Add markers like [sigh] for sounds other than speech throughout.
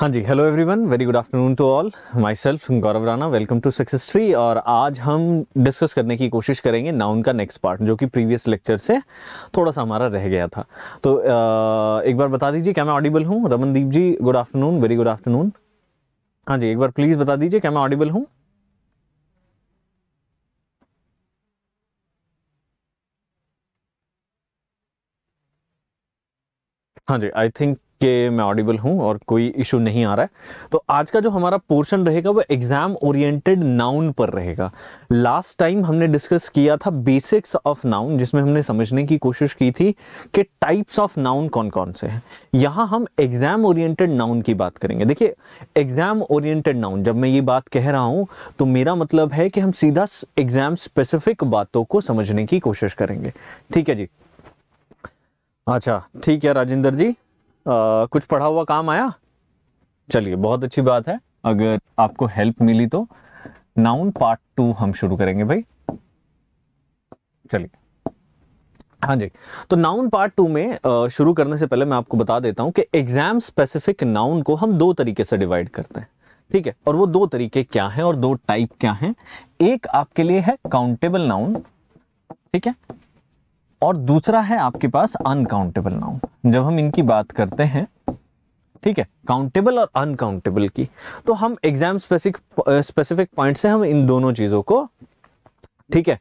हाँ जी hello everyone very good afternoon to all myself Gaurav Rana welcome to success tree और आज हम discuss करने की कोशिश करेंगे नाउन का नेक्स्ट पार्ट जो कि प्रीवियस लेक्चर से थोड़ा सा हमारा रह गया था। तो एक बार बता दीजिए, क्या मैं ऑडिबल हूँ? Ramandeep ji good afternoon very good afternoon हाँ जी, एक बार प्लीज़ बता दीजिए, क्या मैं ऑडिबल हूँ? हाँ जी आई थिंक कि मैं ऑडिबल हूँ और कोई इशू नहीं आ रहा है। तो आज का जो हमारा पोर्शन रहेगा वो एग्ज़ाम ओरिएंटेड नाउन पर रहेगा। लास्ट टाइम हमने डिस्कस किया था बेसिक्स ऑफ़ नाउन जिसमें हमने समझने की कोशिश की थी कि टाइप्स ऑफ़ नाउन कौन कौन से हैं। यहाँ हम एग्ज़ाम ओरिएंटेड नाउन की बात करेंगे। देखिए एग्ज़ाम ओरिएंटेड नाउन जब मैं ये बात कह रहा हूँ तो मेरा मतलब है कि हम सीधा एग्ज़ाम स्पेसिफिक बातों को समझने की कोशिश करेंगे। ठीक है जी? अच्छा ठीक है राजेंद्र जी। आ, कुछ पढ़ा हुआ काम आया? चलिए बहुत अच्छी बात है। अगर आपको हेल्प मिली तो। नाउन पार्ट टू हम शुरू करेंगे भाई। चलिए। हाँ जी तो नाउन पार्ट टू में शुरू करने से पहले मैं आपको बता देता हूँ कि एग्ज़ाम स्पेसिफिक नाउन को हम दो तरीके से डिवाइड करते हैं। ठीक है? और वो दो तरीके क्या हैं और दो टाइप क्या हैं? एक आपके लिए है काउंटेबल नाउन ठीक है? और दूसरा है आपके पास अनकाउंटेबल नाउन जब हम इनकी बात करते हैं, ठीक है काउंटेबल और अनकाउंटेबल की तो हम एग्ज़ाम स्पेसिफिक स्पेसिफिक पॉइंट से हम इन दोनों चीज़ों को, ठीक है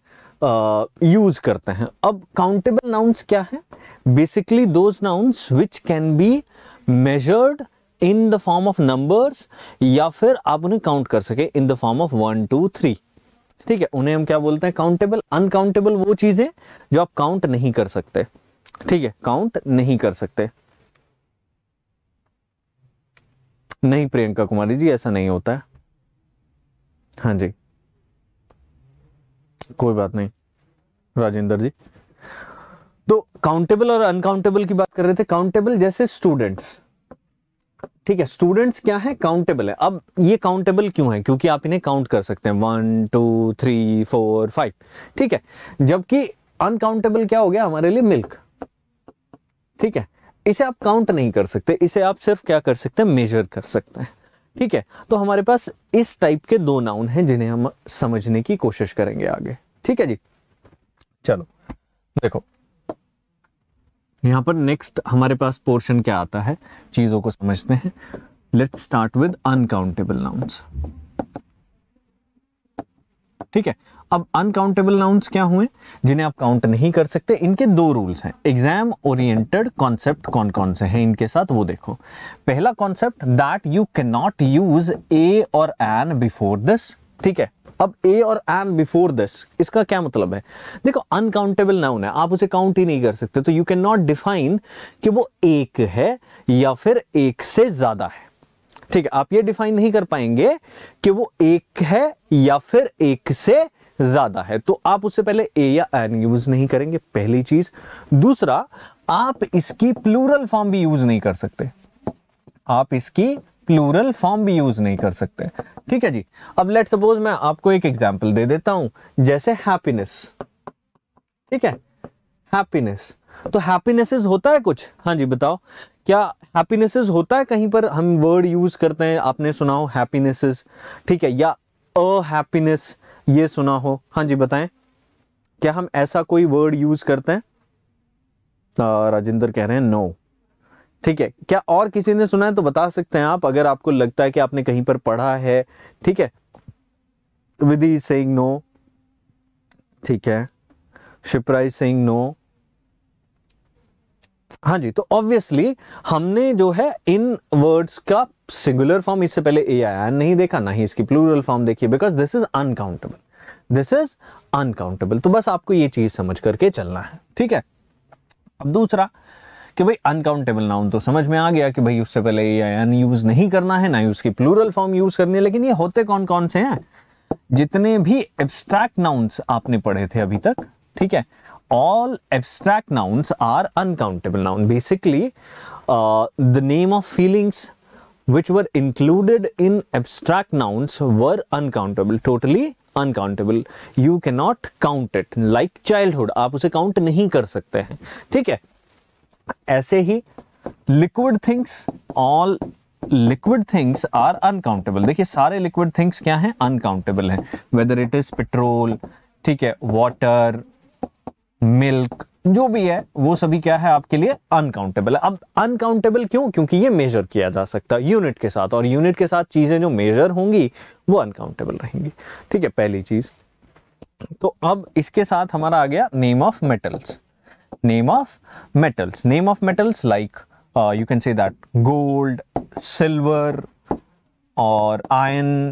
यूज़ करते हैं। अब काउंटेबल नाउन्स क्या है? Basically those nouns which can be measured in the form of numbers या फिर आप उन्हें काउंट कर सके in the form of one two three ठीक है, उन्हें हम क्या बोलते हैं? काउंटेबल अनकाउंटेबल वो चीज़ें जो आप काउंट नहीं कर सकते। ठीक है काउंट नहीं कर सकते। नहीं, प्रियंका कुमारी जी, ऐसा नहीं होता है। हाँ जी। कोई बात नहीं। राजेंद्र जी। तो काउंटेबल और अनकाउंटेबल की बात कर रहे थे। काउंटेबल जैसे स्टूडेंट्स ठीक है स्टूडेंट्स क्या है? काउंटेबल है। अब ये काउंटेबल क्यों है? क्योंकि आप इन्हें काउंट कर सकते हैं। One two three four five ठीक है, जबकि अनकाउंटेबल क्या हो गया? हमारे लिए मिल्क ठीक है, इसे आप काउंट नहीं कर सकते। इसे आप सिर्फ़ क्या कर सकते हैं? मेजर कर सकते हैं। ठीक है तो हमारे पास इस टाइप के दो नाउन हैं जिन्हें हम समझने की कोशिश करेंगे आगे। ठीक है जी? चलो, देखो। यहाँ पर नेक्स्ट हमारे पास पोर्शन क्या आता है? चीज़ों को समझते हैं। Let's start with uncountable nouns ठीक है? अब अनकाउंटेबल नाउन्स क्या हुए? जिन्हें आप काउंट नहीं कर सकते, इनके दो रूल्स हैं। एग्ज़ाम ओरिएंटेड कॉन्सेप्ट कौन कौन से हैं इनके साथ, वो देखो। पहला concept that you can not use a और एन बिफोर दिस ठीक है? अब ए और एन बिफोर दिस इसका क्या मतलब है? देखो अनकाउंटेबल नाउन है, आप उसे काउंट ही नहीं कर सकते तो यू कैन नॉट डिफाइन कि वो एक है या फिर एक से ज़्यादा है। ठीक है, आप ये डिफाइन नहीं कर पाएँगे कि वो एक है या फिर एक से ज़्यादा है। तो आप उससे पहले ए या एन यूज़ नहीं करेंगे, पहली चीज़। दूसरा, आप इसकी प्लूरल फॉर्म भी यूज़ नहीं कर सकते। आप इसकी प्लूरल फॉर्म भी यूज़ नहीं कर सकते। ठीक है जी? अब लेट सपोज़ मैं आपको एक एग्ज़ाम्पल दे देता हूँ, जैसे हैप्पीनेस ठीक है? हैप्पीनेस तो हैप्पीनेसेस होता है कुछ? हाँ जी, बताओ। क्या हैप्पीनेसेस होता है कहीं पर? हम वर्ड यूज़ करते हैं, आपने सुना हो हैप्पीनेसेस ठीक है, या अ हैप्पीनेस ये सुना हो। हाँ जी, बताएँ। क्या हम ऐसा कोई वर्ड यूज़ करते हैं? राजेंद्र कह रहे हैं नो ठीक है, क्या और किसी ने सुना है तो बता सकते हैं आप, अगर आपको लगता है कि आपने कहीं पर पढ़ा है, ठीक है? विधि सेइंग नो, ठीक है। शिप्राई सेइंग नो। हाँ जी तो ऑब्वियसली हमने जो है इन वर्ड्स का सिंगुलर फॉर्म इससे पहले ए आया, नहीं देखा, ना ही इसकी प्लूरल फॉर्म देखिए because this is uncountable this is uncountable तो बस आपको ये चीज़ समझ करके चलना है, ठीक है? अब दूसरा कि भाई अनकाउंटेबल नाउन तो समझ में आ गया कि भाई, उससे पहले ए आई यूज़ नहीं करना है, ना ही उसकी प्लूरल फॉर्म यूज़ करनी है, लेकिन ये होते कौन कौन से हैं? जितने भी एब्स्ट्रैक्ट नाउन्स आपने पढ़े थे अभी तक, ठीक है? All abstract nouns are uncountable noun basically the name of feelings which were included in abstract nouns were uncountable totally uncountable you cannot count it like childhood आप उसे काउंट नहीं कर सकते हैं, ठीक है? ऐसे ही liquid things, all liquid things are uncountable देखिए, सारे लिक्विड थिंग्स क्या हैं? अनकाउंटेबल हैं. वेदर इट इज़ पेट्रोल ठीक है वाटर मिल्क जो भी है, वो सभी क्या है आपके लिए अनकाउंटेबल है। अब अनकाउंटेबल क्यों? क्योंकि ये मेजर किया जा सकता है यूनिट के साथ। और यूनिट के साथ चीज़ें जो मेजर होंगी, वो अनकाउंटेबल रहेंगी। ठीक है, पहली चीज़। तो अब इसके साथ हमारा आ गया name of metals of metals name of metals like you can say that gold silver और आयन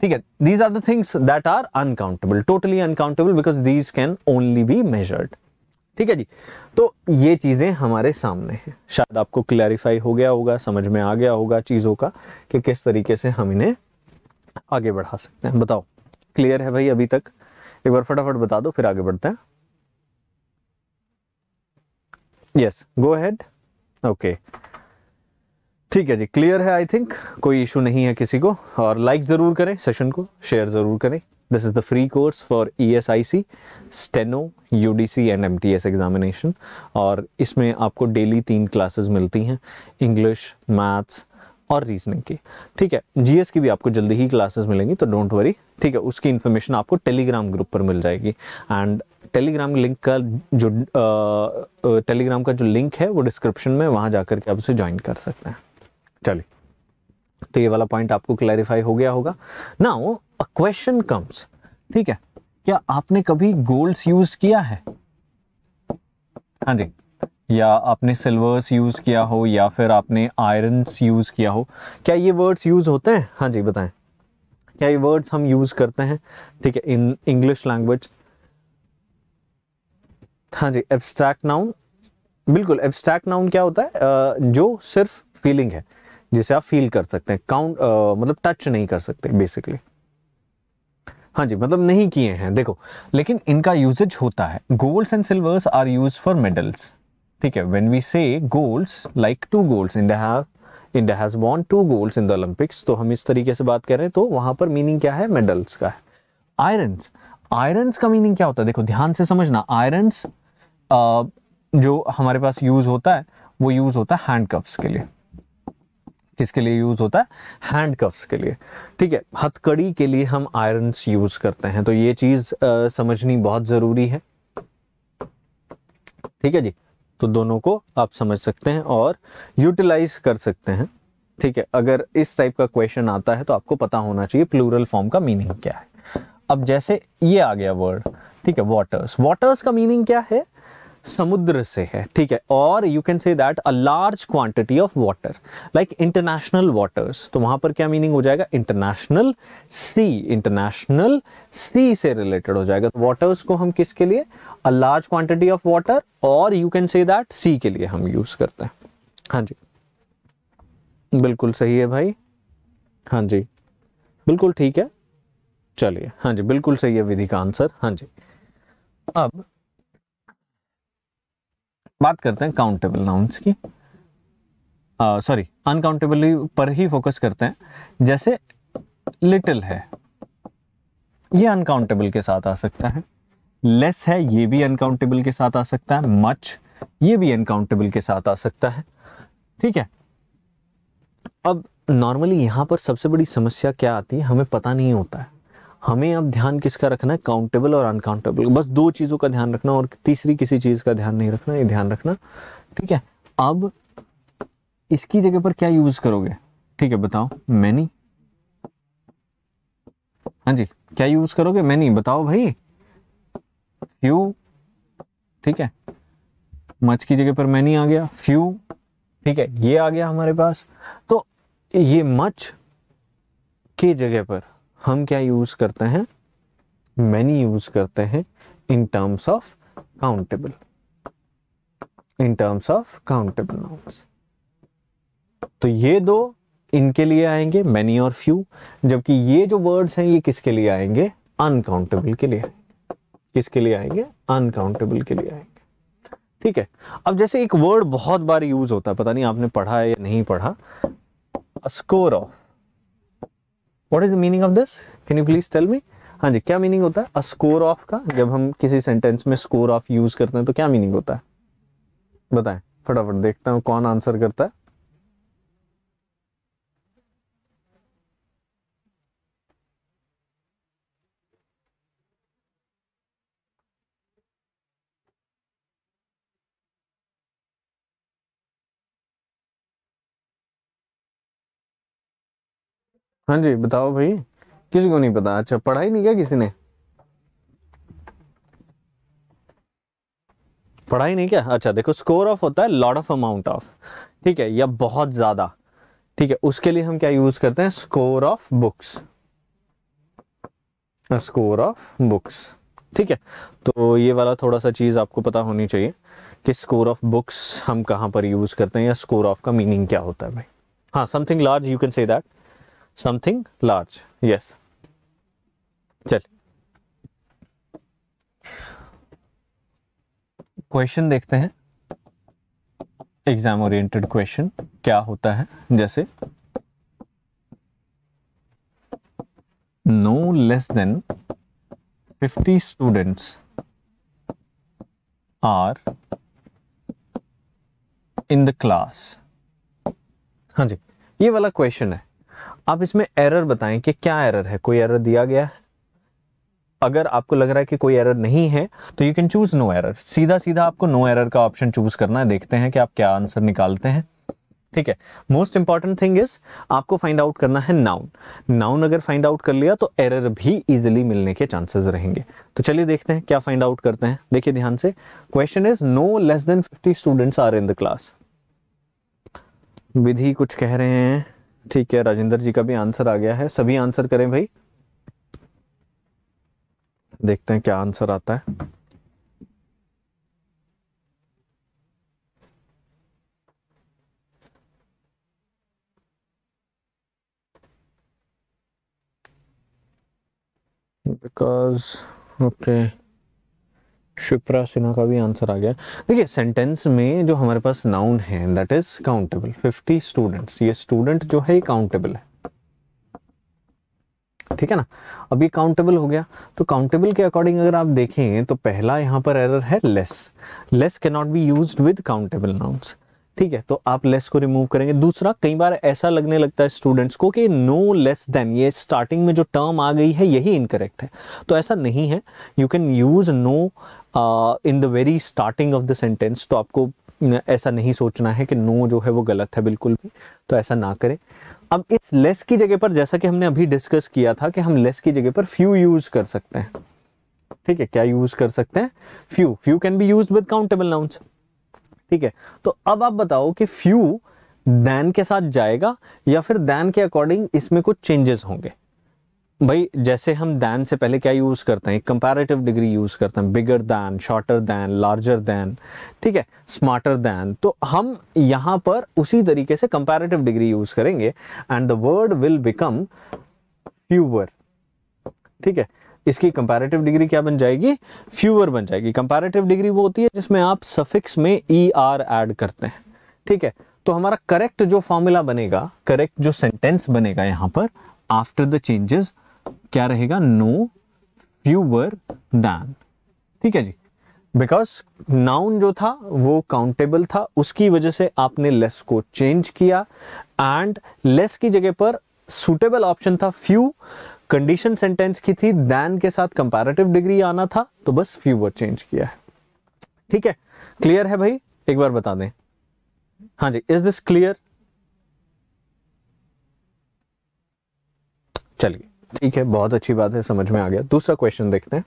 ठीक है these are the things that are uncountable totally uncountable because these can only be measured ठीक है जी? तो ये चीज़ें हमारे सामने हैं। शायद आपको क्लैरिफाई हो गया होगा, समझ में आ गया होगा चीज़ों का कि किस तरीके से हम इन्हें आगे बढ़ा सकते हैं। बताओ क्लियर है भाई अभी तक? एक बार फटाफट बता दो, फिर आगे बढ़ते हैं। यस गो अहेड ओके ठीक है जी क्लियर है आई थिंक कोई इशू नहीं है किसी को। और लाइक ज़रूर करें सेशन को शेयर ज़रूर करें। This is the free course for E S I C steno U D C and M T S examination और इसमें आपको डेली तीन क्लासेस मिलती हैं। इंग्लिश मैथ्स और रीजनिंग की। ठीक है? जीएस की भी आपको जल्दी ही क्लासेस मिलेंगी तो डोंट वरी ठीक है? उसकी इन्फॉर्मेशन आपको टेलीग्राम ग्रुप पर मिल जाएगी। एंड टेलीग्राम लिंक का जो टेलीग्राम का जो लिंक है, वो डिस्क्रिप्शन में वहाँ जाकर के आप उसे ज्वाइन कर सकते हैं। चलिए। तो ये वाला पॉइंट आपको क्लैरिफाई हो गया होगा। नाउ अ क्वेश्चन कम्स ठीक है? क्या आपने कभी गोल्ड्स यूज़ किया है? हाँ जी। या आपने सिल्वर्स यूज़ किया हो या फिर आपने आयरन यूज़ किया हो। क्या ये वर्ड्स यूज़ होते हैं? हाँ जी, बताएँ। क्या ये वर्ड्स हम यूज़ करते हैं? ठीक है इन इंग्लिश लैंग्वेज हाँ जी एब्स्ट्रैक्ट नाउन बिल्कुल एब्स्ट्रैक्ट नाउन क्या होता है? जो सिर्फ़ फीलिंग है, जिसे आप फील कर सकते हैं। काउंट मतलब टच नहीं कर सकते बेसिकली हाँ जी मतलब नहीं किए हैं, देखो। लेकिन इनका यूजेज होता है। Golds and silvers are use for medals ठीक है when we say golds like two golds India have India has won two golds in the Olympics तो हम इस तरीके से बात कर रहे हैं तो वहाँ पर मीनिंग क्या है? मेडल्स का है। आयरन आयरन का मीनिंग क्या होता है? देखो, ध्यान से समझना आयरन जो हमारे पास यूज़ होता है, वो यूज़ होता है हैंडकफ्स के लिए। किसके लिए यूज़ होता है? हैंडकफ्स के लिए। ठीक है, हथकड़ी के लिए हम आयरन यूज़ करते हैं तो ये चीज़ समझनी बहुत ज़रूरी है। ठीक है जी? तो दोनों को आप समझ सकते हैं और यूटिलाइज कर सकते हैं। ठीक है, अगर इस टाइप का क्वेश्चन आता है तो आपको पता होना चाहिए प्लूरल फॉर्म का मीनिंग क्या है। अब जैसे ये आ गया वर्ड ठीक है वाटर्स वाटर्स का मीनिंग क्या है? समुद्र से है, ठीक है? और you can say that a large quantity of water like international waters तो वहाँ पर क्या मीनिंग हो जाएगा? इंटरनेशनल सी इंटरनेशनल सी से रिलेटेड हो जाएगा। वाटर्स को हम किसके लिए? A large quantity of water और you can say that sea के लिए हम यूज़ करते हैं। हाँ जी। बिल्कुल सही है भाई। हाँ जी। बिल्कुल ठीक है। चलिए। हाँ जी, बिल्कुल सही है विधि का आंसर हाँ जी। अब बात करते हैं काउंटेबल नाउन्स की। सॉरी अनकाउंटेबल पर ही फोकस करते हैं। जैसे लिटिल है, ये अनकाउंटेबल के साथ आ सकता है। लेस है, ये भी अनकाउंटेबल के साथ आ सकता है। मच ये भी अनकाउंटेबल के साथ आ सकता है। ठीक है? अब नॉर्मली यहाँ पर सबसे बड़ी समस्या क्या आती है, हमें पता नहीं होता है। हमें अब ध्यान किसका रखना है? काउंटेबल और अनकाउंटेबल बस दो चीज़ों का ध्यान रखना और तीसरी किसी चीज़ का ध्यान नहीं रखना, ये ध्यान रखना। ठीक है? अब इसकी जगह पर क्या यूज़ करोगे? ठीक है, बताओ। मैनी हाँ जी, क्या यूज़ करोगे? मैनी बताओ भाई। फ्यू ठीक है? मच की जगह पर मैनी आ गया। फ्यू ठीक है, ये आ गया हमारे पास। तो ये मच की जगह पर हम क्या यूज़ करते हैं? मैनी यूज़ करते हैं in terms of countable in terms of countable nouns तो ये दो इनके लिए आएँगे मैनी और फ्यू जबकि ये जो वर्ड्स हैं, ये किसके लिए आएँगे? अनकाउंटेबल के लिए किसके लिए आएँगे? अनकाउंटेबल के लिए आएँगे. ठीक है? अब जैसे एक वर्ड बहुत बार यूज़ होता है, पता नहीं आपने पढ़ा है या नहीं पढ़ा. Score of what is the meaning of this can you please tell me हाँ जी, क्या मीनिंग होता है? स्कोर ऑफ़ का? जब हम किसी सेंटेंस में स्कोर ऑफ़ यूज़ करते हैं तो क्या मीनिंग होता है? बताएँ, फटाफट देखता हूँ कौन आंसर करता है। हाँ जी, बताओ भाई। किसी को नहीं पता। अच्छा पढ़ाई नहीं क्या किसी ने? पढ़ाई नहीं क्या? अच्छा देखो स्कोर ऑफ़ होता है लॉट ऑफ़ अमाउंट ऑफ़ ठीक है, या बहुत ज़्यादा। ठीक है, उसके लिए हम क्या यूज़ करते हैं? Score of books score of books ठीक है तो ये वाला थोड़ा सा चीज़ आपको पता होनी चाहिए कि स्कोर ऑफ़ बुक्स हम कहाँ पर यूज़ करते हैं या स्कोर ऑफ़ का मीनिंग क्या होता है भाई। हाँ something large you can say that something large yes चल क्वेश्चन देखते हैं. एग्ज़ाम ओरिएंटेड क्वेश्चन क्या होता है? जैसे no less than 50 students are in the class हाँ जी. ये वाला क्वेश्चन है. आप इसमें एरर बताएँ कि क्या एरर है? कोई एरर दिया गया है? अगर आपको लग रहा है कि कोई एरर नहीं है तो you can choose no error सीधा सीधा आपको नो एरर का ऑप्शन चूज़ करना है, देखते हैं कि आप क्या आंसर निकालते हैं। ठीक है? मोस्ट इंपॉर्टेंट थिंग इज़ आपको फाइंड आउट करना है नाउन नाउन अगर फाइंड आउट कर लिया तो एरर भी इजिली मिलने के चांसेस रहेंगे। तो चलिए देखते हैं क्या फाइंड आउट करते हैं। देखिए ध्यान से। Question is no less than fifty students are in the class Vidhi कुछ कह रहे हैं। ठीक है, राजेंद्र जी का भी आंसर आ गया है। सभी आंसर करें भाई। देखते हैं क्या आंसर आता है। बिकॉज़ ओके शिप्रा सिन्हा का भी आंसर आ गया। देखिए सेंटेंस में जो हमारे पास नाउन है दैट इज़ काउंटेबल 50 स्टूडेंट्स ये स्टूडेंट जो है काउंटेबल है। ठीक है ना? अब ये काउंटेबल हो गया। तो काउंटेबल के अकॉर्डिंग अगर आप देखें तो पहला यहाँ पर एरर है less less can not be use with countable nouns ठीक है तो आप लेस को रिमूव करेंगे। दूसरा, कई बार ऐसा लगने लगता है स्टूडेंट्स को कि नो लेस देन ये स्टार्टिंग में जो टर्म आ गई है, यही इनकरेक्ट है। तो ऐसा नहीं है। You can use no in the very starting of the sentence तो आपको ऐसा नहीं सोचना है कि नो जो है वो गलत है, बिल्कुल भी। तो ऐसा ना करें। अब इस लेस की जगह पर, जैसा कि हमने अभी डिस्कस किया था कि हम लेस की जगह पर फ्यू यूज़ कर सकते हैं। ठीक है, क्या यूज़ कर सकते हैं? Few few can be use with countable nouns ठीक है? तो अब आप बताओ कि फ्यू दैन के साथ जाएगा या फिर दैन के अकॉर्डिंग इसमें कुछ चेंजेस होंगे? भाई, जैसे हम दैन से पहले क्या यूज़ करते हैं? कंपैरेटिव डिग्री यूज़ करते हैं। Bigger than shorter than larger than ठीक है? स्मार्टर दैन तो हम यहाँ पर उसी तरीके से कंपैरेटिव डिग्री यूज़ करेंगे and the word will become fewer ठीक है? इसकी कंपैरेटिव डिग्री क्या बन जाएगी? फ्यूअर बन जाएगी। कंपैरेटिव डिग्री वो होती है जिसमें आप सफिक्स में ई आर ऐड करते हैं। ठीक है? तो हमारा करेक्ट जो फॉर्मूला बनेगा करेक्ट जो सेंटेंस बनेगा यहाँ पर आफ्टर द चेंजेस क्या रहेगा? नो फ्यूअर दैन ठीक है जी? बिकॉज़ नाउन जो था, वो काउंटेबल था, उसकी वजह से आपने लेस को चेंज किया। एंड लेस की जगह पर सुटेबल ऑप्शन था फ्यू कंडीशन सेंटेंस की थी दैन के साथ कंपैरेटिव डिग्री आना था तो बस फ्यू वर्ड चेंज किया है। ठीक है? क्लियर है भाई? एक बार बता दें। हाँ जी इज़ दिस क्लियर चलिए, ठीक है, बहुत अच्छी बात है, समझ में आ गया। दूसरा क्वेश्चन देखते हैं।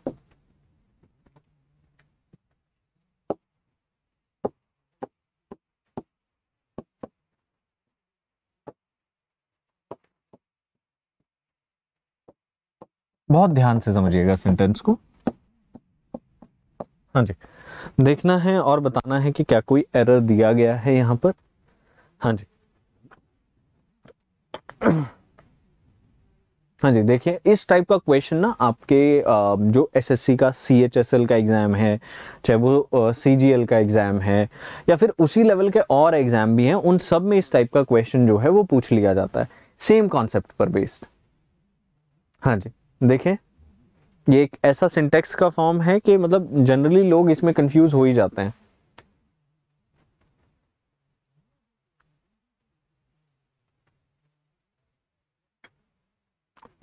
बहुत ध्यान से समझिएगा सेंटेंस को। हाँ जी। देखना है और बताना है कि क्या कोई एरर दिया गया है यहाँ पर? हाँ जी। हाँ जी, देखिए, इस टाइप का क्वेश्चन ना आपके जो एसएससी का सीएचएसएल का एग्ज़ाम है, चाहे वो सीजीएल का एग्ज़ाम है, या फिर उसी लेवल के और एग्ज़ाम भी हैं, उन सब में इस टाइप का क्वेश्चन जो है वो पूछ लिया जाता है। सेम कॉन्सेप्ट पर बेस्ड हाँ जी। देखें ये एक ऐसा सिंटेक्स का फॉर्म है कि मतलब जनरली लोग इसमें कंफ्यूज हो ही जाते हैं।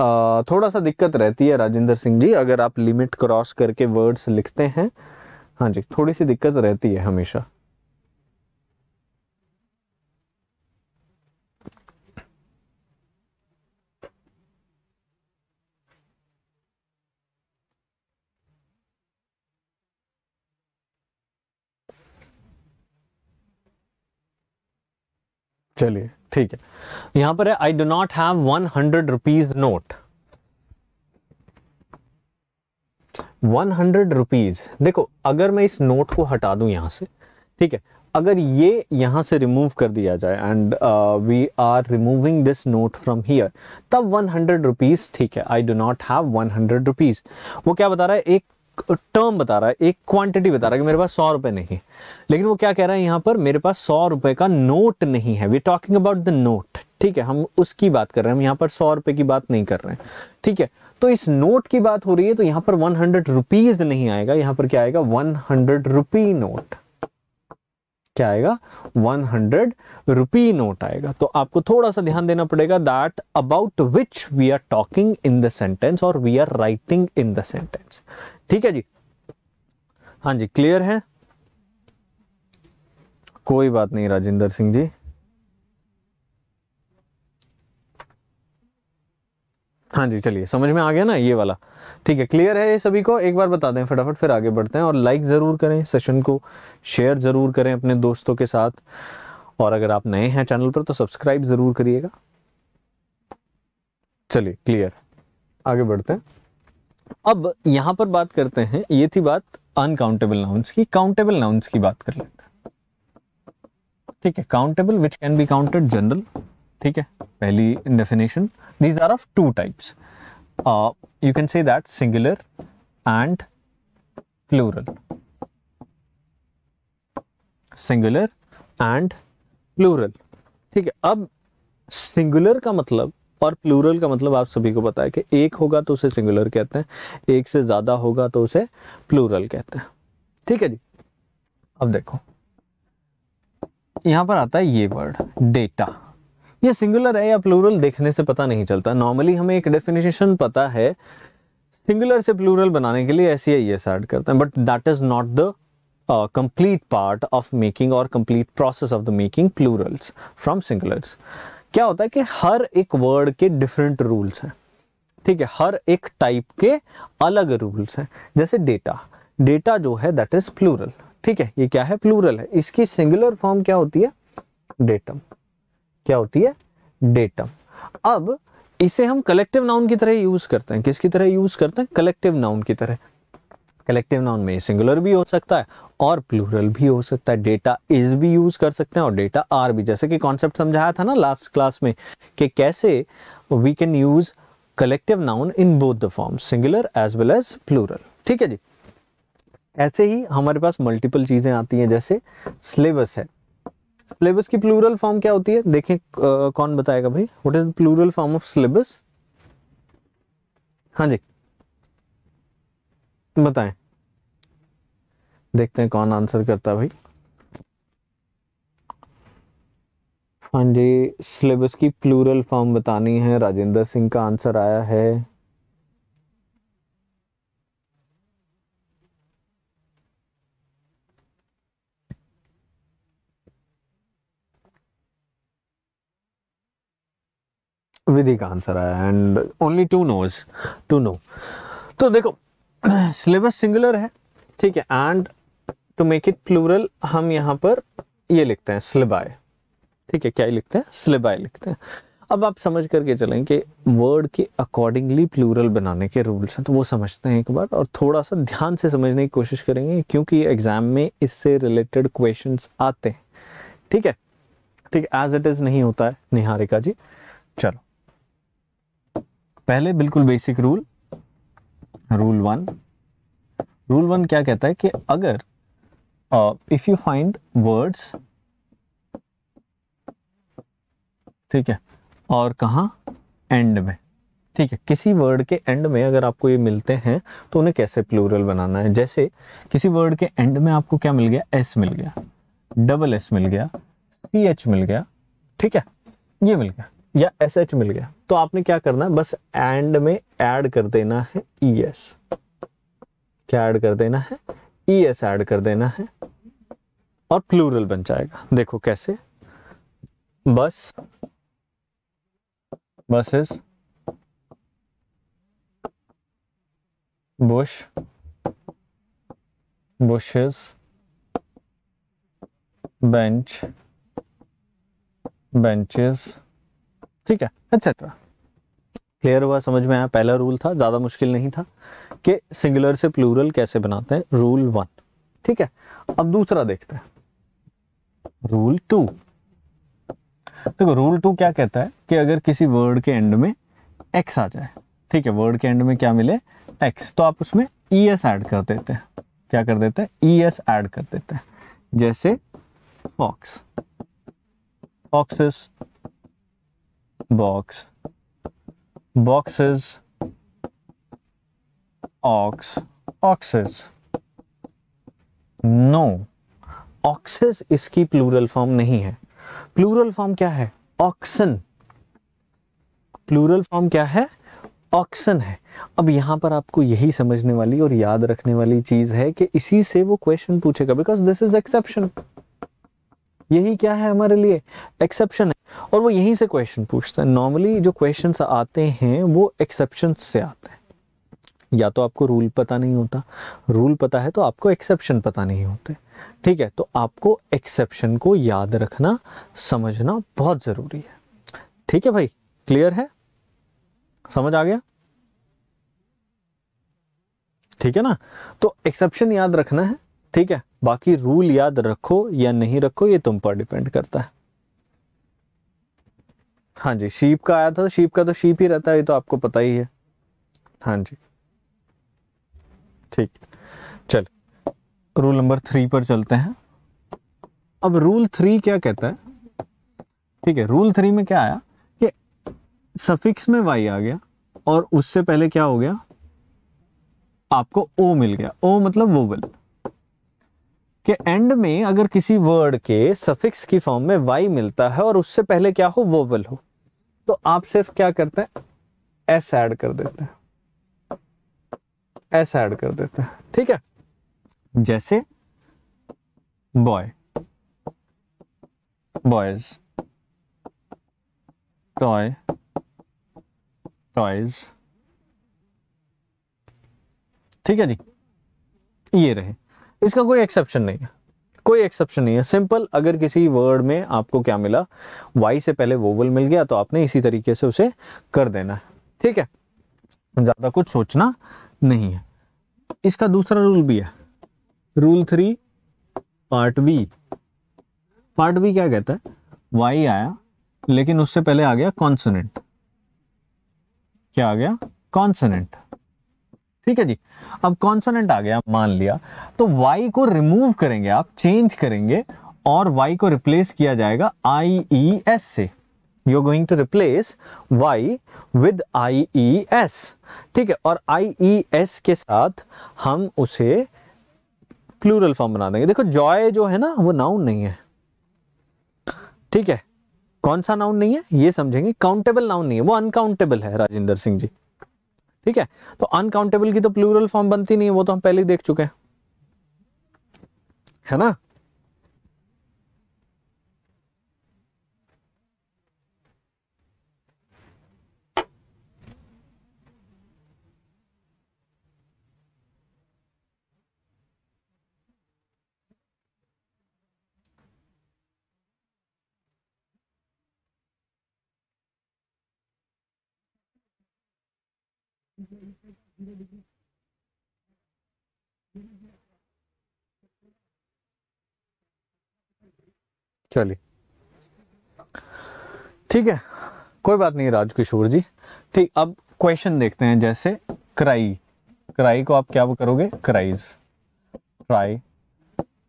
आ, थोड़ा सा दिक्कत रहती है राजेंद्र सिंह जी अगर आप लिमिट क्रॉस करके वर्ड्स लिखते हैं। हाँ जी थोड़ी सी दिक्कत रहती है हमेशा। चलिए, ठीक है। यहाँ पर है I do not have one hundred rupees note one hundred rupees देखो, अगर मैं इस नोट को हटा दूँ यहाँ से, ठीक है, अगर ये यहाँ से रिमूव कर दिया जाए and we are removing this note from here तब वन हंड्रेड रुपीज़ ठीक है I do not have one hundred rupees वो क्या बता रहा है? एक टर्म बता रहा है, एक क्वांटिटी बता रहा है कि मेरे पास सौ रुपए नहीं। लेकिन वो क्या कह रहा है, यहाँ पर मेरे पास सौ रुपए का नोट नहीं है। We talking about the note ठीक है? हम उसकी बात कर रहे हैं, हम यहाँ पर सौ रुपए की बात नहीं कर रहे हैं, ठीक है? तो इस नोट की बात हो रही है तो यहाँ पर वन हंड्रेड रुपीज़ नहीं आएगा। यहाँ पर क्या आएगा? वन हंड्रेड रुपी नोट क्या आएगा? वन हंड्रेड रुपी नोट आएगा। तो आपको थोड़ा सा ध्यान देना पड़ेगा that about which we are talking in the sentence और we are writing in the sentence ठीक है जी? हाँ जी क्लियर है? कोई बात नहीं, राजेंद्र सिंह जी। हाँ जी, चलिए, समझ में आ गया ना ये वाला। ठीक है क्लियर है ये सभी को? एक बार बता दें फटाफट, फिर आगे बढ़ते हैं और लाइक ज़रूर करें सेशन को शेयर ज़रूर करें अपने दोस्तों के साथ। और अगर आप नए हैं चैनल पर तो सब्सक्राइब ज़रूर करिएगा। चलिए क्लियर आगे बढ़ते हैं। अब यहाँ पर बात करते हैं, ये थी बात अनकाउंटेबल नाउन्स की। काउंटेबल नाउन्स की बात कर लेते हैं। ठीक है countable which can be counted general ठीक है, पहली definition these are of two types you can can that singular and plural singular and plural ठीक है, अब सिंगुलर का मतलब और प्लूरल का मतलब आप सभी को पता है कि एक होगा तो उसे सिंगुलर कहते हैं, एक से ज़्यादा होगा तो उसे प्लूरल कहते हैं। ठीक है जी? अब देखो। यहाँ पर आता है ये वर्ड डेटा ये सिंगुलर है या प्लूरल देखने से पता नहीं चलता। नॉर्मली हमें एक डेफिनेशन पता है सिंगुलर से प्लूरल बनाने के लिए ऐसी ये ऐड करते हैं but that is not the complete part of making और complete process of the making plurals from singulars क्या होता है कि हर एक वर्ड के डिफरेंट रूल्स हैं। ठीक है, हर एक टाइप के अलग रूल्स हैं। जैसे डेटा डेटा जो है दैट इज़ प्लूरल ठीक है, ये क्या है? प्लूरल है। इसकी सिंगुलर फॉर्म क्या होती है? डेटम क्या होती है? डेटम अब इसे हम कलेक्टिव नाउन की तरह यूज़ करते हैं। किसकी तरह यूज़ करते हैं? कलेक्टिव नाउन की तरह। कलेक्टिव नाउन में सिंगुलर भी हो सकता है और प्लूरल भी हो सकता है डेटा इज़ भी यूज़ कर सकते हैं और डेटा आर भी। जैसे कि कॉन्सेप्ट समझाया था ना लास्ट क्लास में कि कैसे we can use collective noun in both the form singular as well as plural ठीक है जी? ऐसे ही हमारे पास मल्टीपल चीज़ें आती हैं, जैसे सिलेबस है। सिलेबस की प्लूरल फॉर्म क्या होती है? देखें कौन बताएगा भाई? What is plural form of syllabus हाँ जी। बताएँ। देखते हैं कौन आंसर करता है भाई। हाँ जी, सिलेबस की प्लूरल फॉर्म बतानी है। राजेंद्र सिंह का आंसर आया है। विधि का आंसर आया and only two nos two no तो देखो, [clears throat] सिलेबस सिंगुलर है, ठीक है and to make it plural हम यहाँ पर ये लिखते हैं स्लिबाय ठीक है, क्या लिखते हैं? स्लिबाय लिखते हैं. अब आप समझ करके चलें कि वर्ड के अकॉर्डिंगली प्लूरल बनाने के रूल्स हैं तो वो समझते हैं एक बार और थोड़ा सा ध्यान से समझने की कोशिश करेंगे, क्योंकि एग्ज़ाम में इससे रिलेटेड क्वेश्चंस आते हैं. ठीक है? ठीक एज इट इज़ नहीं होता है, निहारिका जी. चलो. पहले बिल्कुल basic rule rule one rule one क्या कहता है कि अगर इफ़ यू फाइंड वर्ड्स ठीक है, और कहा? एंड में। ठीक है, किसी वर्ड के एंड में अगर आपको ये मिलते हैं तो उन्हें कैसे प्लूरल बनाना है? जैसे, किसी वर्ड के एंड में आपको क्या मिल गया? एस मिल गया। डबल एस मिल गया। सी एच मिल गया। ठीक है, ये मिल गया, या एस एच मिल गया। तो आपने क्या करना है? बस एंड में ऐड कर देना है ई e एस क्या ऐड कर देना है? ई एस ऐड कर देना है और प्लूरल बन जाएगा। देखो कैसे। Bus. Buses. Bush. bushes bench. Benches. ठीक है एक्सेट्रा क्लियर हुआ समझ में आया? पहला रूल था, ज़्यादा मुश्किल नहीं था। कि सिंगुलर से प्लूरल कैसे बनाते हैं? रूल वन ठीक है? अब दूसरा देखते हैं. रूल टू देखो रूल टू क्या कहता है कि अगर किसी वर्ड के एंड में एक्स आ जाए, ठीक है? वर्ड के एंड में क्या मिले? एक्स तो आप उसमें ई एस ऐड कर देते हैं. क्या कर देते हैं? ई एस ऐड कर देते हैं. जैसे box boxes box boxes. Ox, oxes. No oxes इसकी प्लूरल फॉर्म नहीं है। प्लूरल फॉर्म क्या है? ऑक्सन प्लूरल फॉर्म क्या है? ऑक्सन है। अब यहाँ पर आपको यही समझने वाली और याद रखने वाली चीज़ है कि इसी से वो क्वेश्चन पूछेगा बिकॉज़ दिस इज़ एक्सेप्शन यही क्या है हमारे लिए? एक्सेप्शन है। और वो यहीं से क्वेश्चन पूछता है। नॉर्मली जो क्वेश्चन आते हैं, वो एक्सेप्शन से आते हैं। या तो आपको रूल पता नहीं होता। रूल पता है तो आपको एक्सेप्शन पता नहीं होते। ठीक है तो आपको एक्सेप्शन को याद रखना, समझना बहुत ज़रूरी है। ठीक है भाई, क्लियर है? समझ आ गया? ठीक है ना? तो एक्सेप्शन याद रखना है। ठीक है, बाकी रूल याद रखो या नहीं रखो, ये तुम पर डिपेंड करता है। हाँ जी, शीप का आया था शीप का तो शीप ही रहता है, ये तो आपको पता ही है। हाँ जी। ठीक। चल रूल नंबर थ्री पर चलते हैं। अब रूल थ्री क्या कहता है? ठीक है रूल थ्री में क्या आया? कि सफिक्स में वाई आ गया और उससे पहले क्या हो गया? आपको ओ मिल गया। ओ मतलब वोवल कि एंड में अगर किसी वर्ड के सफिक्स की फॉर्म में वाई मिलता है और उससे पहले क्या हो वोवल हो तो आप सिर्फ़ क्या करते हैं? एस ऐड कर देते हैं। एस ऐड कर देते हैं। ठीक है? जैसे बॉय बॉयज़ टॉय टॉयज ठीक है जी? ये रहे। इसका कोई एक्सेप्शन नहीं है। कोई एक्सेप्शन नहीं है। सिंपल अगर किसी वर्ड में आपको क्या मिला वाई से पहले वोवल मिल गया तो आपने इसी तरीके से उसे कर देना है। ठीक है? ज़्यादा कुछ सोचना नहीं है। इसका दूसरा रूल भी है। Rule three part B part B क्या कहता है? वाई आया, लेकिन उससे पहले आ गया कॉन्सोनेंट क्या आ गया? कॉन्सोनेंट ठीक है जी। अब कॉन्सोनेंट आ गया, मान लिया। तो y को रिमूव करेंगे आप चेंज करेंगे, और y को रिप्लेस किया जाएगा आई ई एस से। Going to replace y with I E S ठीक है? और आई ई एस के साथ हम उसे प्लूरल फॉर्म बना देंगे। देखो जॉय जो है ना, वो नाउन नहीं है। ठीक है? कौन सा नाउन नहीं है? ये समझेंगे काउंटेबल नाउन नहीं है। वो अनकाउंटेबल है, राजेंद्र सिंह जी। ठीक है? तो अनकाउंटेबल की तो प्लूरल फॉर्म बनती नहीं है, वो तो हम पहले ही देख चुके हैं। है ना? चलिए। ठीक है। कोई बात नहीं राजकिशोर जी। ठीक अब क्वेश्चन देखते हैं जैसे क्राई क्राई को आप क्या करोगे? क्राइज ट्राई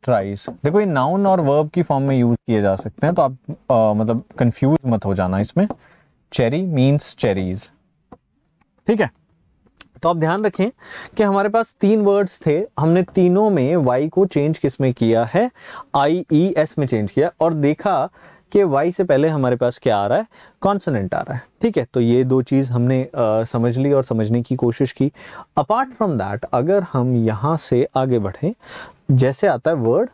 ट्राइज देखो ये नाउन और वर्ब की फॉर्म में यूज़ किए जा सकते हैं तो आप आ, मतलब कंफ्यूज मत हो जाना इसमें। चेरी मीन्स चेरीज ठीक है? तो आप ध्यान रखें कि हमारे पास तीन वर्ड्स थे। हमने तीनों में वाई को चेंज किसमें किया है? आई ई एस में चेंज किया और देखा कि वाई से पहले हमारे पास क्या आ रहा है? कॉन्सनेंट आ रहा है। ठीक है तो ये दो चीज़ हमने आ, समझ ली और समझने की कोशिश की। अपार्ट फ्रॉम दैट अगर हम यहाँ से आगे बढ़े जैसे आता है वर्ड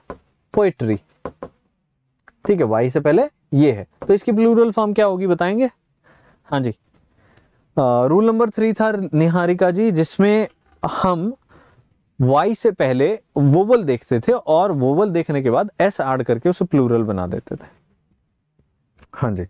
पोएट्री ठीक है वाई से पहले ये है। तो इसकी प्लूरल फॉर्म क्या होगी बताएँगे? हाँ जी। रूल नंबर थ्री था निहारिका जी, जिसमें हम वाई से पहले वोवल देखते थे और वोवल देखने के बाद एस आड करके उसे प्लूरल बना देते थे। हाँ जी।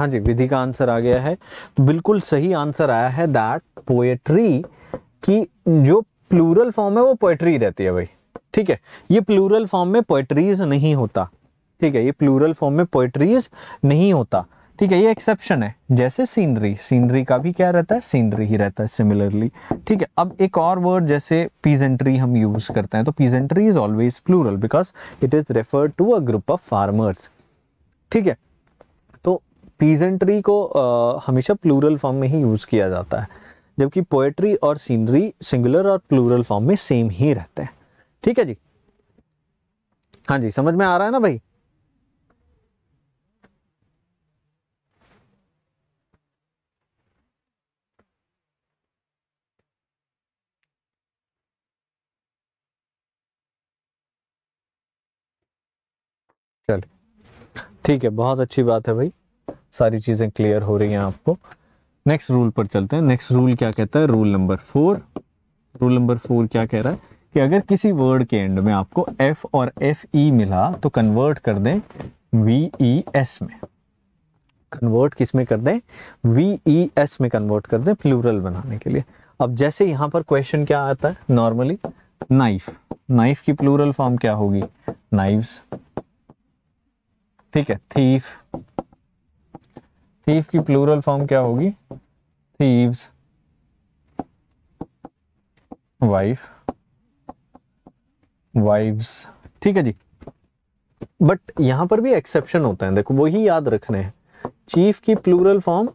हाँ जी, विधि का आंसर आ गया है। तो बिल्कुल सही आंसर आया है दैट पोएट्री की जो प्लूरल फॉर्म है, वो पोएट्री रहती है भाई। ठीक है? ये प्लूरल फॉर्म में पोएट्रीज नहीं होता। ठीक है? ये प्लूरल फॉर्म में पोएट्रीज नहीं होता। ठीक है? ये एक्सेप्शन है। जैसे सीनरी सीनरी का भी क्या रहता है? सीनरी ही रहता है सिमिलरली ठीक है? अब एक और वर्ड जैसे पीजेंट्री हम यूज़ करते हैं तो peasantry is always plural because it is referred to a group of farmers ठीक है? पीजेंट्री को आ, हमेशा प्लूरल फॉर्म में ही यूज़ किया जाता है जबकि पोएट्री और सीनरी सिंगुलर और प्लूरल फॉर्म में सेम ही रहते हैं। ठीक है जी? हाँ जी समझ में आ रहा है ना भाई? चलिए। ठीक है बहुत अच्छी बात है भाई। सारी चीज़ें क्लियर हो रही हैं आपको। नेक्स्ट रूल पर चलते हैं। नेक्स्ट रूल क्या कहता है? Rule number four rule number four क्या कह रहा है? कि अगर किसी वर्ड के एंड में आपको एफ़ और एफ़ ई e मिला तो कन्वर्ट कर दें वी ई एस में। कन्वर्ट किसमें कर दें? वी ई एस में कन्वर्ट कर दें प्लूरल बनाने के लिए। अब जैसे यहाँ पर क्वेश्चन क्या आता है? नॉर्मली नाइफ नाइफ की प्लूरल फॉर्म क्या होगी? नाइव्स ठीक है थीफ थीफ की प्लूरल फॉर्म क्या होगी? थीव्स वाइफ वाइव्स ठीक है जी। बट यहाँ पर भी एक्सेप्शन होता है। देखो, वही याद रखने हैं। चीफ की प्लूरल फॉर्म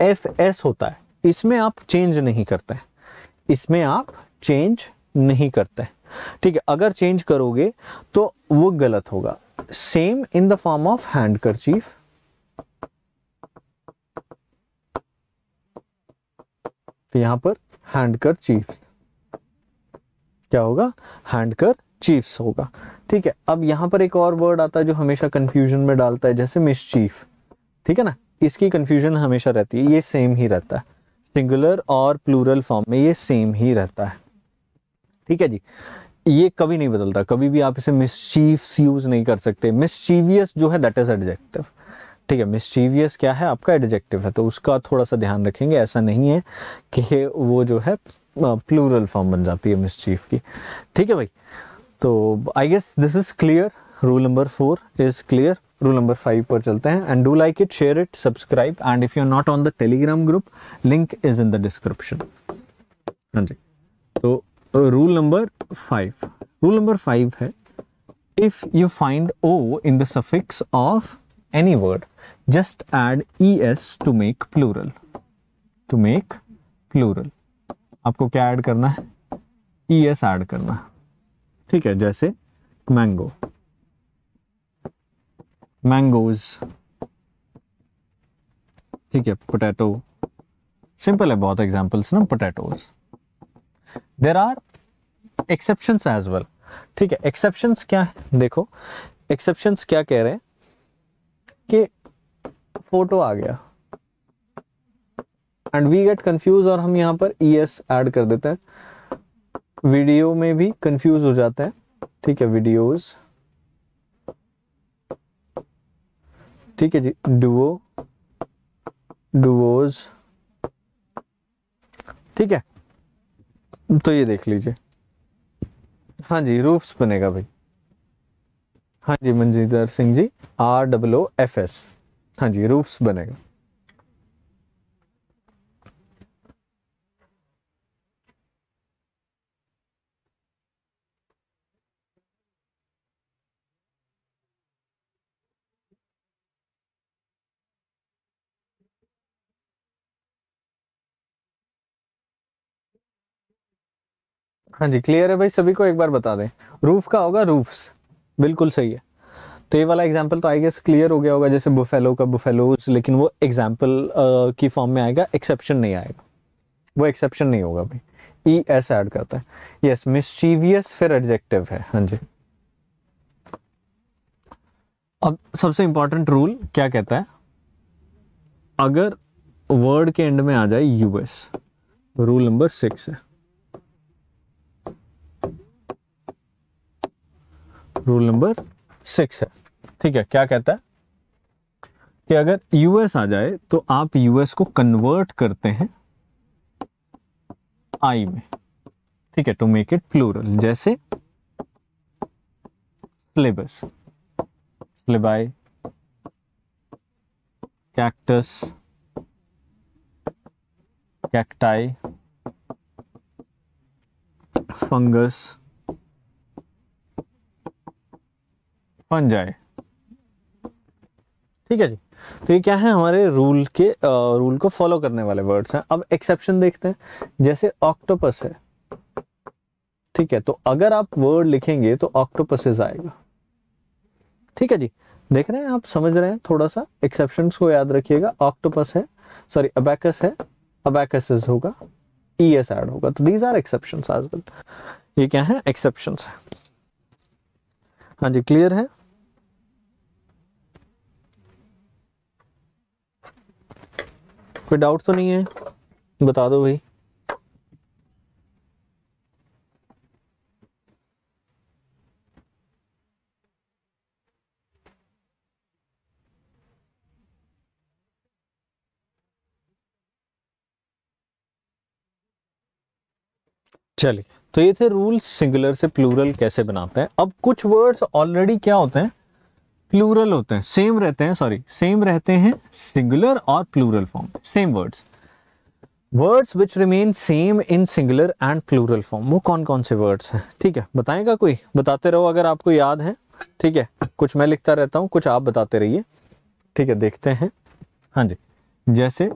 एफ़ एस होता है। इसमें आप चेंज नहीं करते हैं। इसमें आप चेंज नहीं करते हैं। ठीक है, अगर चेंज करोगे तो वो गलत होगा। Same in the form of handkerchief तो यहाँ पर हैंड कर चीफ क्या होगा? हैंड कर चीफ्स होगा। ठीक है, अब यहाँ पर एक और वर्ड आता है जो हमेशा कंफ्यूजन में डालता है, जैसे मिस चीफ ठीक है ना? इसकी कंफ्यूजन हमेशा रहती है, ये सेम ही रहता है। सिंगुलर और प्लूरल फॉर्म में ये सेम ही रहता है। ठीक है जी? ये कभी नहीं बदलता, कभी भी आप इसे मिसचीव्स यूज़ नहीं कर सकते। मिसचीवियस जो है दैट इज़ एडजेक्टिव ठीक है मिसचीवियस क्या है? आपका एडजेक्टिव है तो उसका थोड़ा सा ध्यान रखेंगे। ऐसा नहीं है कि वो जो है प्लूरल फॉर्म बन जाती है मिसचीफ की। ठीक है भाई? तो I guess this is clear rule number four is clear rule number five पर चलते हैं। And do like it share it subscribe and if you are not on the Telegram group link is in the description हाँ जी। तो rule number five rule number five है if you find O in the suffix of any word add E S to make plural to make plural आपको क्या add करना है? E S add करना ठीक है, जैसे मैंगो मैंगोज ठीक है पोटैटो सिंपल है, बहुत एग्जांपल्स ना potatoes there are exceptions as well ठीक है एक्सेप्शन क्या है? देखो एक्सेप्शन क्या कह रहे हैं? कि फ़ोटो आ गया। एंड वी गेट कंफ्यूज और हम यहाँ पर ई एस एड कर देते हैं। वीडियो में भी कंफ्यूज हो जाता है। ठीक है वीडियोस ठीक है जी डुओ डुओज ठीक है तो ये देख लीजिए। हाँ जी रूफ्स बनेगा भाई। हाँ जी, Manjinder Singh ji R double O F S हाँ जी रूफ्स बनेगा। हाँ जी क्लियर है भाई? सभी को एक बार बता दें। रूफ का होगा रूफ्स बिल्कुल सही है। तो ये वाला एग्ज़ाम्पल तो आई गेस क्लियर हो गया होगा, जैसे बुफेलो का बुफेलोज लेकिन वो एग्ज़ाम्पल की फॉर्म में आएगा एक्सेप्शन नहीं आएगा। वो एक्सेप्शन नहीं होगा भाई ई एस ऐड करता है। यस मिसचीवियस फिर एडजेक्टिव है। हाँ जी। अब सबसे इंपॉर्टेंट रूल क्या कहता है? अगर वर्ड के एंड में आ जाए U S rule number six है। रूल नंबर सिक्स है। ठीक है, क्या कहता है? कि अगर यूएस आ जाए तो आप यूएस को कन्वर्ट करते हैं आई में। ठीक है टू मेक इट प्लूरल जैसे syllabus syllabi cactus cacti fungus fungi ठीक है जी। तो ये क्या है, हमारे रूल के रूल को फॉलो करने वाले वर्ड्स हैं। अब एक्सेप्शन देखते हैं। जैसे ऑक्टोपस है। ठीक है तो अगर आप वर्ड लिखेंगे तो ऑक्टोपसेस आएगा। ठीक है जी। देख रहे हैं आप, समझ रहे हैं? थोड़ा सा एक्सेप्शन को याद रखिएगा। ऑक्टोपस है सॉरी अबैकस है। अबैकसेस होगा। ई एस एड होगा। तो दीज आर एक्सेप्शन वेल ये क्या है? एक्सेप्शन हाँ। जी क्लियर है? कोई डाउट तो नहीं है? बता दो भाई। चलिए तो ये थे रूल सिंगुलर से प्लूरल कैसे बनाते हैं? अब कुछ वर्ड्स ऑलरेडी क्या होते हैं? प्लूरल होते हैं। सेम रहते हैं सॉरी सेम रहते हैं सिंगुलर और plural form same words words which remain same in singular and plural form वो कौन कौन से वर्ड्स हैं? ठीक है, बताएगा कोई? बताते रहो अगर आपको याद है। ठीक है, कुछ मैं लिखता रहता हूँ, कुछ आप बताते रहिए। ठीक है, देखते हैं। हाँ जी, जैसे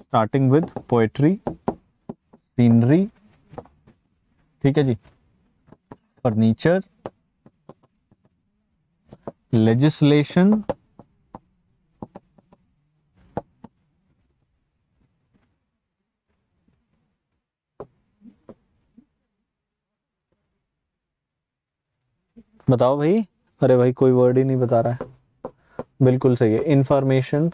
स्टार्टिंग विद पोएट्री सीनरी ठीक है जी फर्नीचर लेजिस्लेशन बताओ भाई। अरे भाई, कोई वर्ड ही नहीं बता रहा है। बिल्कुल सही है। इंफॉर्मेशन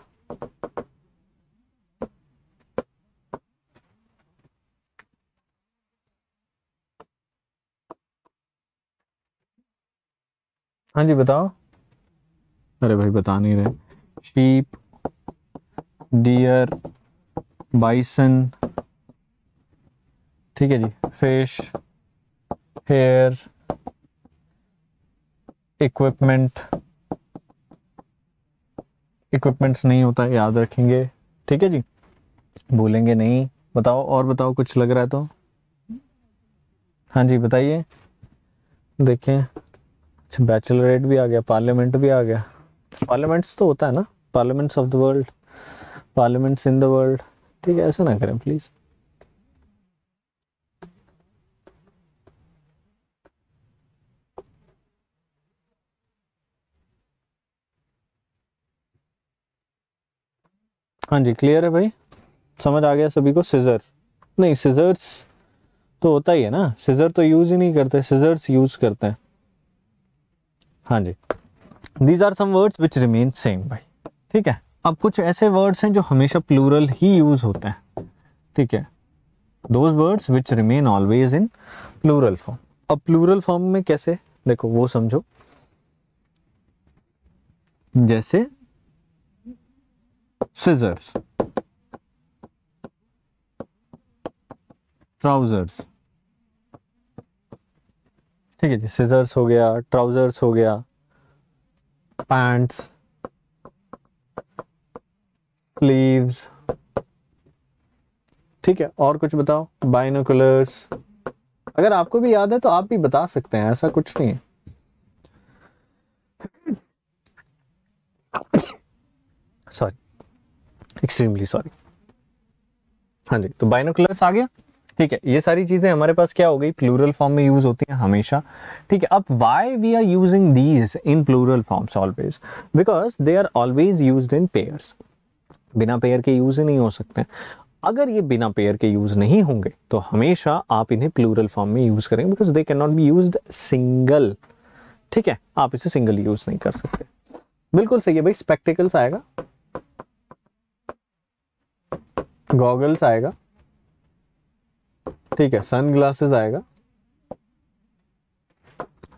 हाँ जी, बताओ। अरे भाई बता नहीं रहे। शीप डियर, बाइसन, ठीक है जी, फ़िश, हेयर, इक्विपमेंट, इक्विपमेंट्स नहीं होता, याद रखेंगे, ठीक है जी? भूलेंगे नहीं। बताओ, और बताओ, कुछ लग रहा है तो? हाँ जी, बताइए। देखें अच्छा बैचलरेट भी आ गया पार्लियामेंट भी आ गया। पार्लियामेंट्स तो होता है ना? Parliaments of the world parliaments in the world ठीक है, ऐसा ना करें प्लीज़ हाँ जी क्लियर है भाई? समझ आ गया सभी को? सिजर नहीं सिजर्स तो होता ही है ना? सिजर तो यूज़ ही नहीं करते सिजर्स यूज़ करते हैं। हाँ जी। These are some words which remain same भाई ठीक है? अब कुछ ऐसे वर्ड्स हैं जो हमेशा प्लूरल ही यूज़ होते हैं। ठीक है? Those words which remain always in plural form अब प्लूरल फॉर्म में कैसे? देखो, वो समझो। जैसे scissors ट्राउजर्स ठीक है जी सिजर्स हो गया ट्राउजर्स हो गया पैंट्स स्लीव्स ठीक है, और कुछ बताओ? बाइनोकुलर्स अगर आपको भी याद है तो आप भी बता सकते हैं, ऐसा कुछ नहीं है। सॉरी एक्सट्रीमली सॉरी हाँ जी तो बाइनोकुलर्स आ गया? ठीक है, ये सारी चीज़ें हमारे पास क्या हो गई? प्लूरल फॉर्म में यूज़ होती हैं हमेशा। ठीक है, अब why we are using these in plural forms always because they are always use in pairs बिना पेयर के यूज़ ही नहीं हो सकते। अगर ये बिना पेयर के यूज़ नहीं होंगे तो हमेशा आप इन्हें प्लूरल फॉर्म में यूज़ करेंगे because they can not be use single ठीक है, आप इसे सिंगल यूज़ नहीं कर सकते। बिल्कुल सही है भाई स्पेक्टिकल्स आएगा। गॉगल्स आएगा। ठीक है सन ग्लासेस आएगा।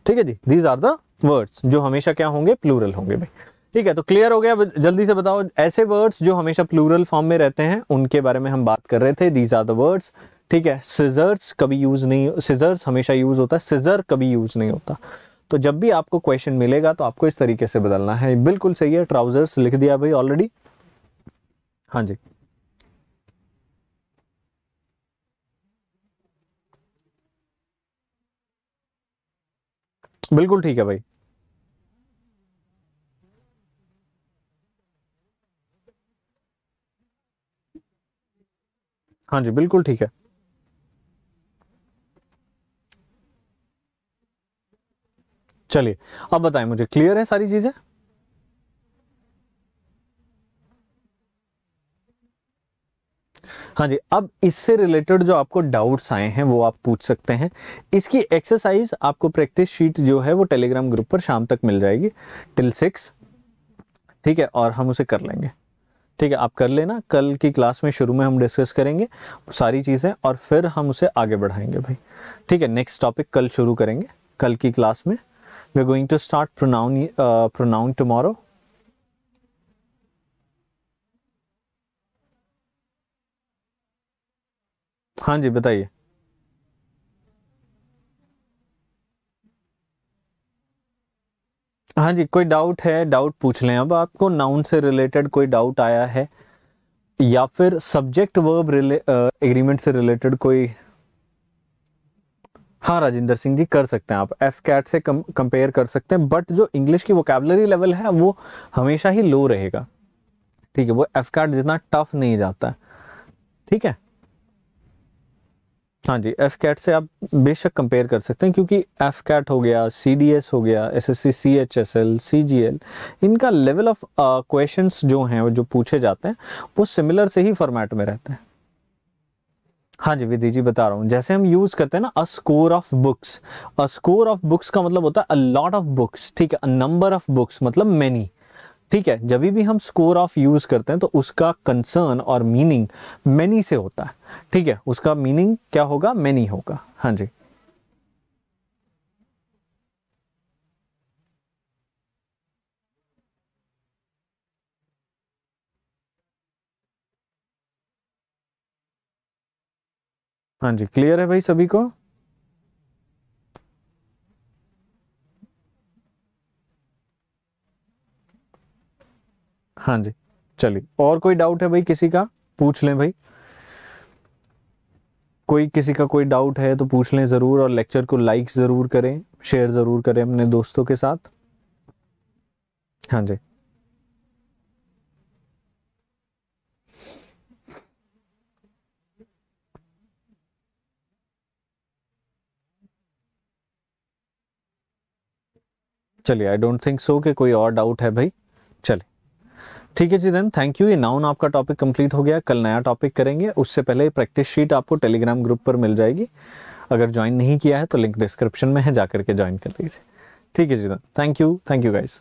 ठीक है जी दीज आर द वर्ड्स जो हमेशा क्या होंगे प्लूरल होंगे भाई। ठीक है तो क्लियर हो गया। जल्दी से बताओ, ऐसे वर्ड्स जो हमेशा प्लूरल फॉर्म में रहते हैं, उनके बारे में हम बात कर रहे थे। दीज आर द वर्ड्स ठीक है सिजर्स कभी यूज़ नहीं सिजर्स हमेशा यूज़ होता है। सिजर कभी यूज़ नहीं होता। तो जब भी आपको क्वेश्चन मिलेगा तो आपको इस तरीके से बदलना है। बिल्कुल सही है ट्राउजर्स लिख दिया भाई ऑलरेडी हाँ जी। बिल्कुल ठीक है भाई। हाँ जी, बिल्कुल ठीक है। चलिए, अब बताएँ मुझे क्लियर है सारी चीज़ें? हाँ जी, अब इससे रिलेटेड जो आपको डाउट्स आए हैं, वो आप पूछ सकते हैं। इसकी एक्सरसाइज आपको प्रैक्टिस शीट जो है, वो टेलीग्राम ग्रुप पर शाम तक मिल जाएगी टिल सिक्स ठीक है? और हम उसे कर लेंगे। ठीक है, आप कर लेना, कल की क्लास में शुरू में हम डिस्कस करेंगे सारी चीज़ें और फिर हम उसे आगे बढ़ाएँगे भाई। ठीक है नेक्स्ट टॉपिक कल शुरू करेंगे, कल की क्लास में। We going to start pronoun pronoun tomorrow हाँ जी, बताइए। हाँ जी, कोई डाउट है डाउट पूछ लें। अब आपको नाउन से रिलेटेड कोई डाउट आया है, या फिर सब्जेक्ट वर्ब रिले एग्रीमेंट से रिलेटेड कोई हाँ राजेंद्र सिंह जी, कर सकते हैं आप। एफ़ कैट से कम कंपेयर कर सकते हैं बट जो इंग्लिश की वोकेबलरी लेवल है, वो हमेशा ही लो रहेगा। ठीक है, वो एफ़ कैट जितना टफ नहीं जाता। ठीक है? हाँ जी एफ़ कैट से आप बेशक कंपेयर कर सकते हैं क्योंकि एफ़ कैट हो गया सी डी एस हो गया S S C C H S L C G L इनका लेवल ऑफ़ क्वेश्चन जो हैं जो पूछे जाते हैं, वो सिमिलर से ही फॉर्मेट में रहते हैं। हाँ जी, विधि जी बता रहा हूँ। जैसे हम यूज़ करते हैं ना a score of books a score of books का मतलब होता है अ लॉट ऑफ़ बुक्स ठीक है? अ नंबर ऑफ़ बुक्स मतलब मैनी ठीक है, जब भी हम स्कोर ऑफ़ यूज़ करते हैं तो उसका कंसर्न और मीनिंग मैनी से होता है। ठीक है, उसका मीनिंग क्या होगा? मैनी होगा। हाँ जी। हाँ जी क्लियर है भाई सभी को? हाँ जी, चलिए। और कोई डाउट है भाई किसी का? पूछ लें भाई। कोई किसी का कोई डाउट है तो पूछ लें ज़रूर और लेक्चर को लाइक ज़रूर करें शेयर ज़रूर करें अपने दोस्तों के साथ। हाँ जी। चलिए आई डोंट थिंक सो कि कोई और डाउट है भाई। चलिए। ठीक है जी देन थैंक यू ये नाउन आपका टॉपिक कंप्लीट हो गया, कल नया टॉपिक करेंगे। उससे पहले प्रैक्टिस शीट आपको टेलीग्राम ग्रुप पर मिल जाएगी। अगर ज्वाइन नहीं किया है तो लिंक डिस्क्रिप्शन में है, जाकर के ज्वाइन कर लीजिए। ठीक है जी then thank you thank you guys